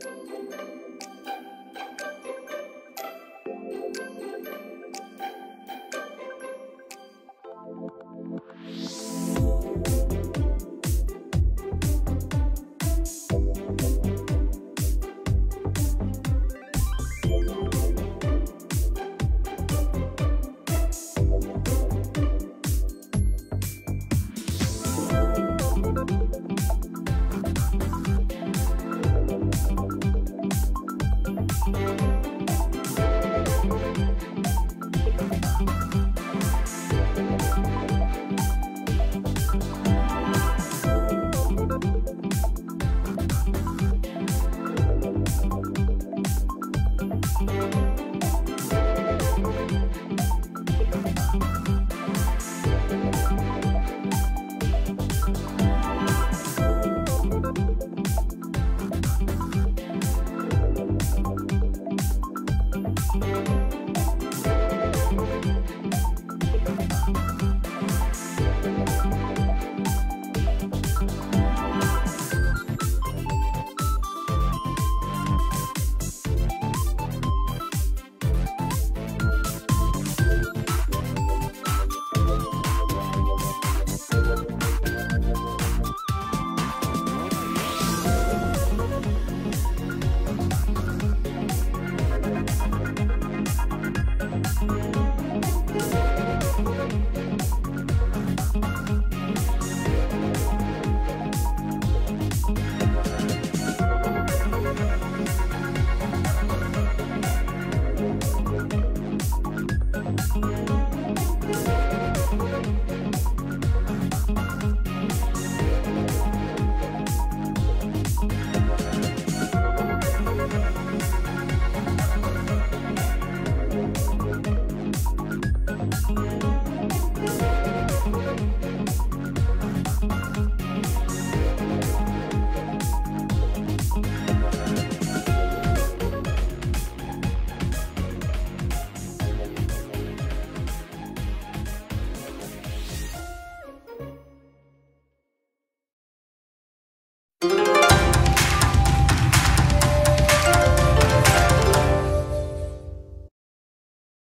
Thank you. podcast.